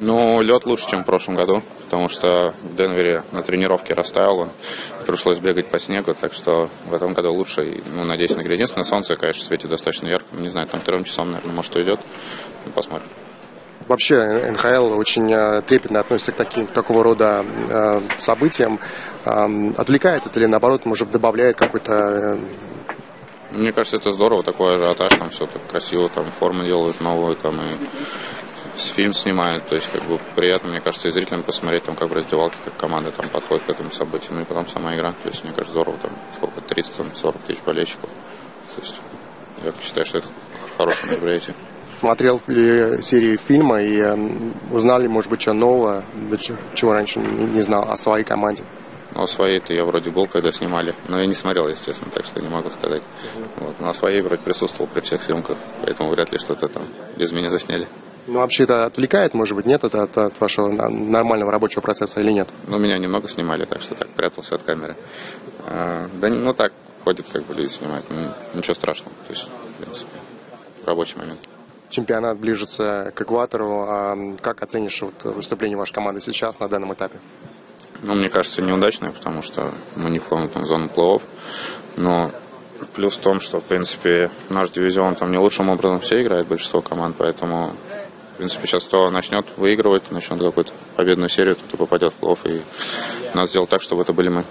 Ну, лед лучше, чем в прошлом году, потому что в Денвере на тренировке растаял он, пришлось бегать по снегу, так что в этом году лучше. И, ну, надеюсь, на Единственное, солнце, конечно, светит достаточно ярко. Не знаю, там вторым часом, наверное, может, уйдет. Ну, посмотрим. Вообще НХЛ очень э, трепетно относится к таким, такого рода э, событиям. Э, отвлекает это или наоборот, может, добавляет какой-то э, Мне кажется, это здорово, такой ажиотаж, там все так красиво, там формы делают новую, там и фильм снимают, то есть как бы приятно, мне кажется, и зрителям посмотреть, там, как в раздевалке, как команда там подходит к этому событию, ну и потом сама игра, то есть мне кажется, здорово, там, сколько, 30, там, 40 тысяч болельщиков, то есть я считаю, что это хорошее мероприятие. смотрел ли серии фильма и э, узнали, может быть, что нового, чего раньше не, не знал о своей команде. Ну, о своей-то я вроде был, когда снимали, но я не смотрел, если честно, так что не могу сказать. Вот. Но о своей вроде присутствовал при всех съемках, поэтому вряд ли что-то там без меня засняли. Ну, вообще это отвлекает, может быть, нет это от, от вашего нормального рабочего процесса или нет? Ну, меня немного снимали, так что так, прятался от камеры. А, да, ну так, ходят как бы люди снимают, ну, ничего страшного, то есть, в принципе, рабочий момент. Чемпионат ближется к экватору. А как оценишь вот выступление вашей команды сейчас на данном этапе? Ну, мне кажется, неудачное, потому что мы не входим там в зону плей но плюс в том, что, в принципе, наш дивизион там не лучшим образом все играет, большинство команд, поэтому, принципе, сейчас кто начнет выигрывать, начнет какую-то победную серию, и попадет в плей и надо сделать так, чтобы это были мы.